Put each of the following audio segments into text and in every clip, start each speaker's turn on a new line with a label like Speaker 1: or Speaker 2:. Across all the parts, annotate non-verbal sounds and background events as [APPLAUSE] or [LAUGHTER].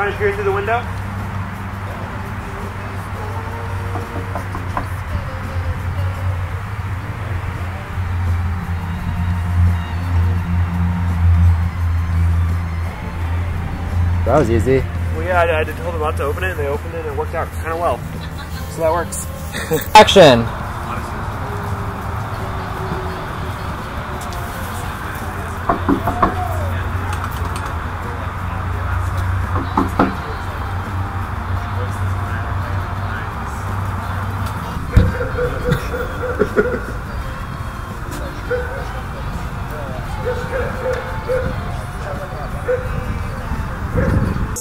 Speaker 1: Trying to peer through the window?
Speaker 2: That was easy.
Speaker 1: Well, yeah, I, I told them not to open it, and they opened it, and it worked out kind of well. So that works.
Speaker 2: Action!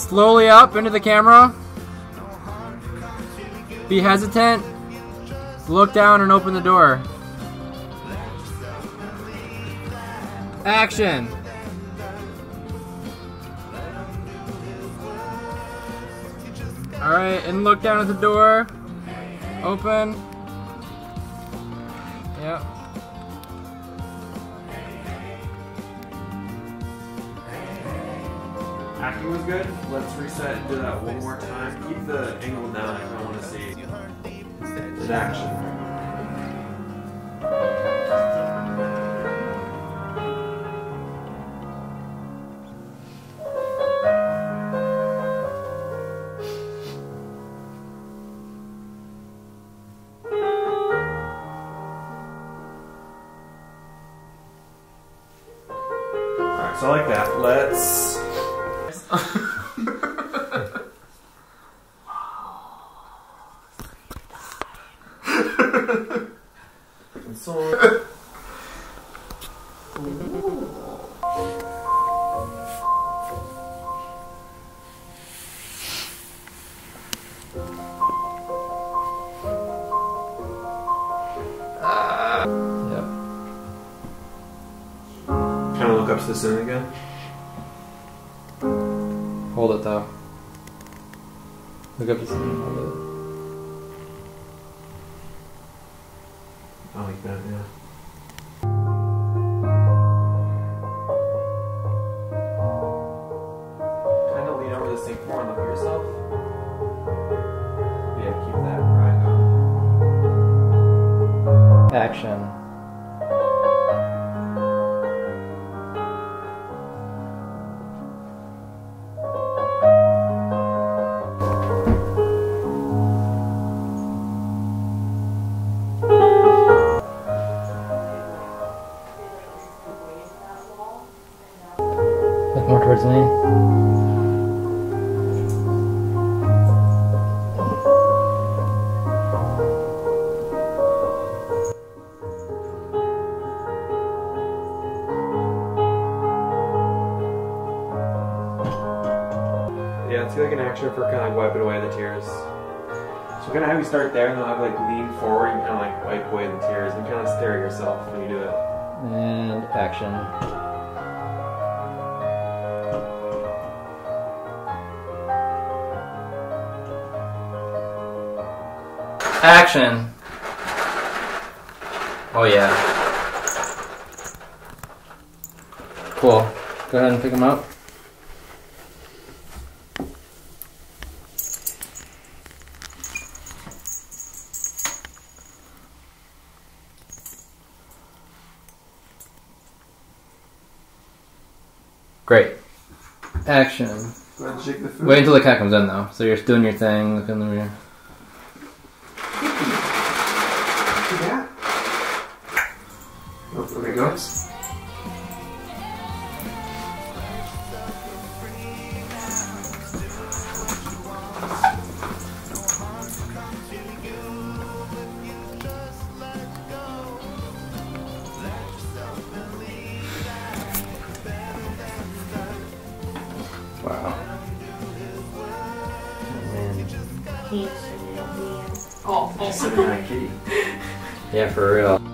Speaker 2: Slowly up into the camera. Be hesitant. Look down and open the door. Action. Alright, and look down at the door. Open. Yep.
Speaker 1: Acting was good. Let's reset and do that one more time. Keep the angle down. I want to see the action. So I like that. Let's. So.
Speaker 2: Yep.
Speaker 1: Kind of look up to the ceiling again.
Speaker 2: Hold it though. Look up to see. Hold it.
Speaker 1: I like that, yeah. Kind of lean over the sink more and look at yourself. Yeah, keep that right on.
Speaker 2: Action. More towards me.
Speaker 1: Yeah, it's like an action for kind of like wiping away the tears. So we're gonna have you start there, and then I'll have like lean forward and kind of like wipe away the tears, and kind of stare at yourself when you do it.
Speaker 2: And action. Action. Oh yeah. Cool. Go ahead and pick them up. Great. Action.
Speaker 1: Go ahead and shake the food.
Speaker 2: Wait until the cat comes in though. So you're doing your thing, looking in the mirror.
Speaker 1: goes. Wow. And then... Oh, also. [LAUGHS]
Speaker 2: yeah, for real.